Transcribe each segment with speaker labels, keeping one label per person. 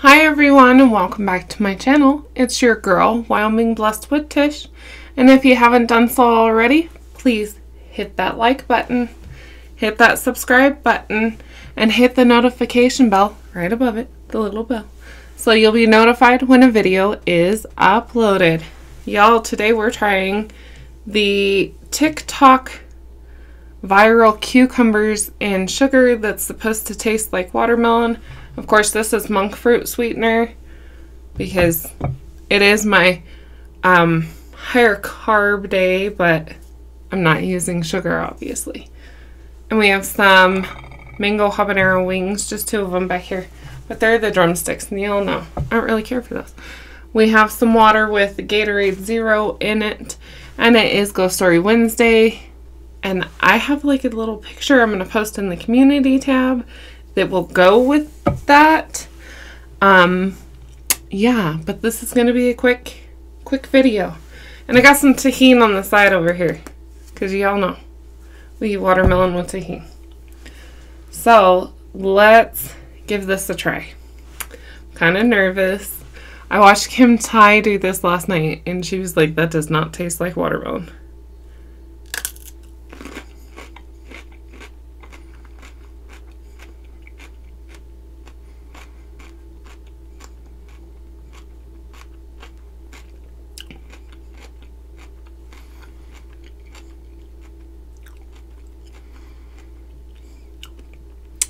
Speaker 1: Hi everyone and welcome back to my channel. It's your girl, Wyoming Blessed with Tish. And if you haven't done so already, please hit that like button, hit that subscribe button, and hit the notification bell right above it, the little bell. So you'll be notified when a video is uploaded. Y'all, today we're trying the TikTok viral cucumbers and sugar that's supposed to taste like watermelon. Of course, this is monk fruit sweetener because it is my um, higher carb day, but I'm not using sugar, obviously. And we have some mango habanero wings, just two of them back here. But they're the drumsticks, and y'all know I don't really care for those. We have some water with Gatorade Zero in it, and it is Ghost Story Wednesday. And I have like a little picture I'm going to post in the community tab that will go with that. Um, yeah, but this is going to be a quick, quick video. And I got some Tajín on the side over here, because y'all know we eat watermelon with Tajín. So let's give this a try. Kind of nervous. I watched Kim Tai do this last night, and she was like, that does not taste like watermelon.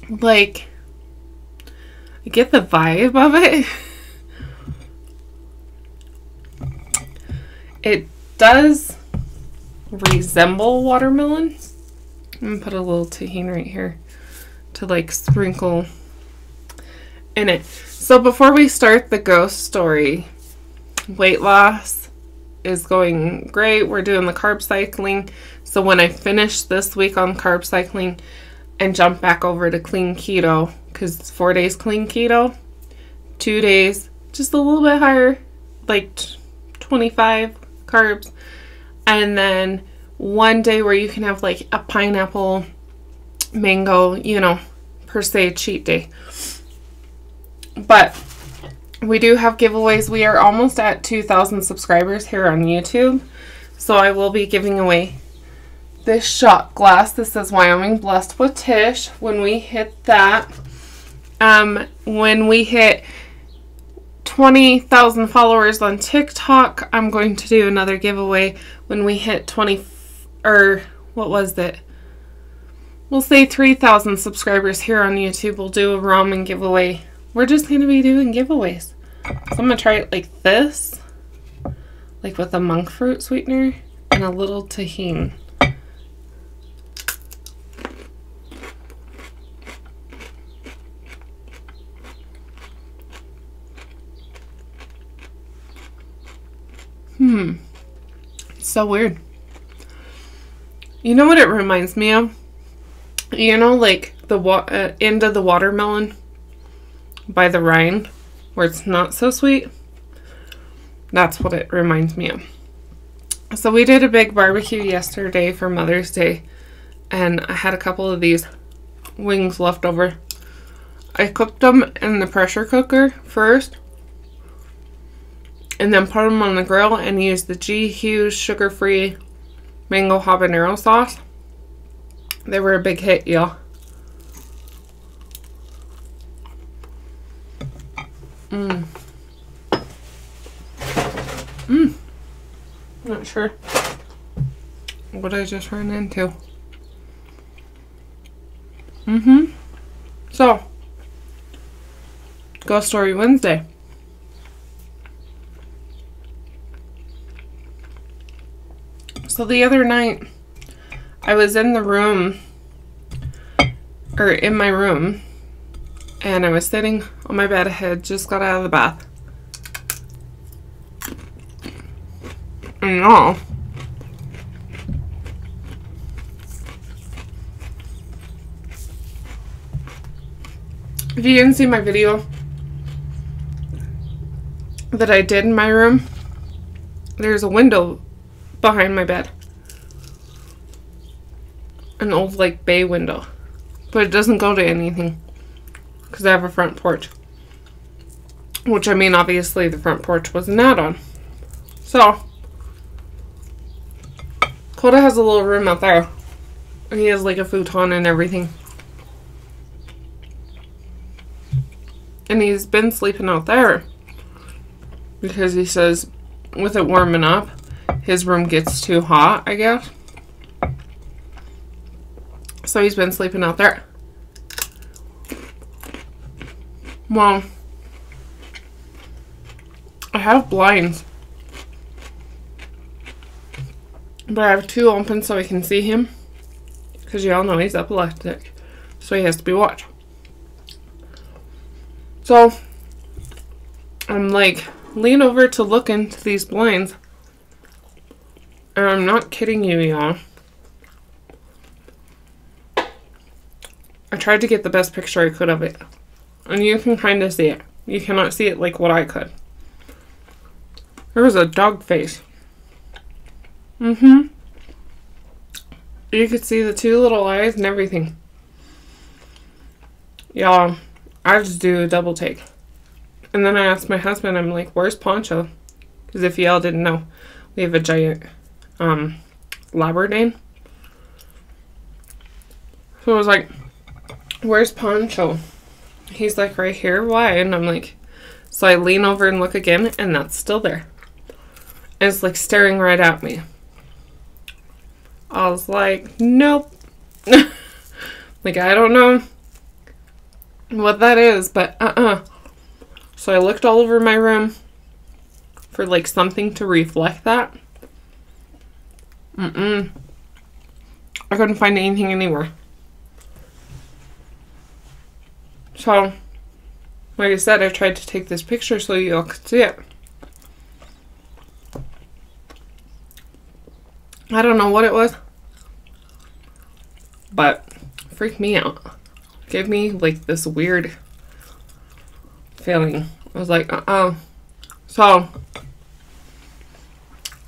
Speaker 1: Like I get the vibe of it. It does resemble watermelon. I'm gonna put a little Tajín right here to like sprinkle in it. So before we start the ghost story, weight loss is going great. We're doing the carb cycling. So when I finish this week on carb cycling, and jump back over to clean keto because it's four days clean keto, two days just a little bit higher, like 25 carbs, and then one day where you can have like a pineapple, mango, you know, per se cheat day. But we do have giveaways. We are almost at 2,000 subscribers here on YouTube. So I will be giving away this shot glass. This says Wyoming Blessed with Tish. When we hit that, um, when we hit 20,000 followers on TikTok, I'm going to do another giveaway. When we hit 20, or what was it? We'll say 3,000 subscribers here on YouTube. We'll do a ramen giveaway. We're just going to be doing giveaways. So I'm going to try it like this, like with a monk fruit sweetener and a little Tajín. Hmm. so weird. You know what it reminds me of? You know, like the wa- uh, end of the watermelon by the rind, where it's not so sweet. That's what it reminds me of. So we did a big barbecue yesterday for Mother's Day, and I had a couple of these wings left over. I cooked them in the pressure cooker first and then put them on the grill and use the G Hughes sugar-free mango habanero sauce. They were a big hit, y'all. Mmm. Mmm. Not sure what I just ran into. Mm-hmm. So, Ghost Story Wednesday. So the other night, I was in the room, or in my room, and I was sitting on my bed. I had just got out of the bath. And all. If you didn't see my video that I did in my room, there's a window behind my bed. An old like bay window. But it doesn't go to anything. Because I have a front porch. Which I mean, obviously, the front porch was an add on. So, Coda has a little room out there. And he has like a futon and everything. And he's been sleeping out there. Because he says, with it warming up, his room gets too hot, I guess. So he's been sleeping out there. Well, I have blinds. But I have two open so I can see him. Because you all know he's epileptic. So he has to be watched. So, I'm like, lean over to look into these blinds. And I'm not kidding you, y'all. I tried to get the best picture I could of it. And you can kind of see it. You cannot see it like what I could. There was a dog face. Mm-hmm. You could see the two little eyes and everything. Y'all, I just do a double take. And then I asked my husband, I'm like, where's Poncho? Because if y'all didn't know, we have a giant um, Labrador. So I was like, where's Poncho? He's like, right here. Why? And I'm like, so I lean over and look again, and that's still there. And it's like staring right at me. I was like, nope. like, I don't know what that is, but uh uh So I looked all over my room for like something to reflect that. Mm mm. I couldn't find anything anywhere. So, like I said, I tried to take this picture so you all could see it. I don't know what it was, but freaked me out. Gave me like this weird feeling. I was like, uh uh So,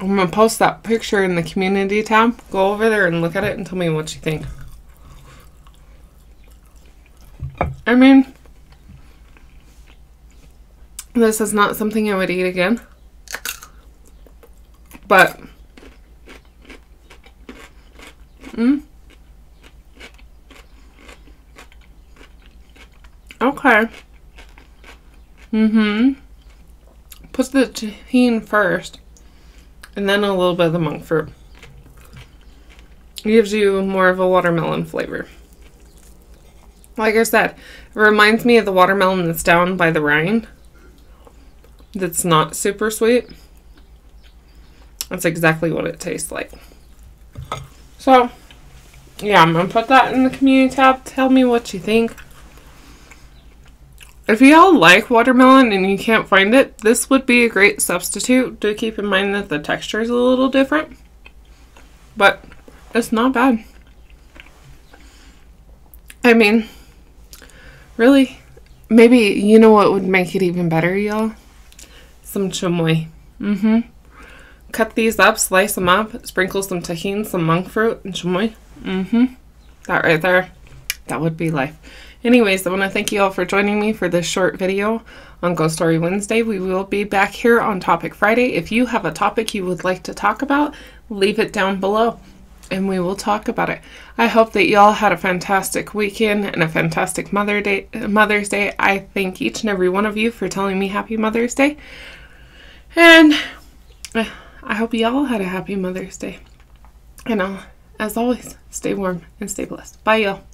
Speaker 1: I'm gonna post that picture in the community tab. Go over there and look at it and tell me what you think. I mean, this is not something I would eat again. But Mm. Okay. Mm-hmm. Put the Tajín first, and then a little bit of the monk fruit. It gives you more of a watermelon flavor. Like I said, it reminds me of the watermelon that's down by the rind. That's not super sweet. That's exactly what it tastes like. So, yeah, I'm gonna put that in the community tab. Tell me what you think. If y'all like watermelon and you can't find it, this would be a great substitute. Do keep in mind that the texture is a little different, but it's not bad. I mean, really, maybe you know what would make it even better, y'all? Some chamoy. Mm-hmm. Cut these up, slice them up, sprinkle some Tajín, some monk fruit, and chamoy. Mm-hmm. That right there. That would be life. Anyways, I want to thank you all for joining me for this short video on Ghost Story Wednesday. We will be back here on Topic Friday. If you have a topic you would like to talk about, leave it down below and we will talk about it. I hope that y'all had a fantastic weekend and a fantastic Mother Day, Mother's Day. I thank each and every one of you for telling me Happy Mother's Day. And uh, I hope y'all had a happy Mother's Day. And I'll as always, stay warm and stay blessed. Bye, y'all.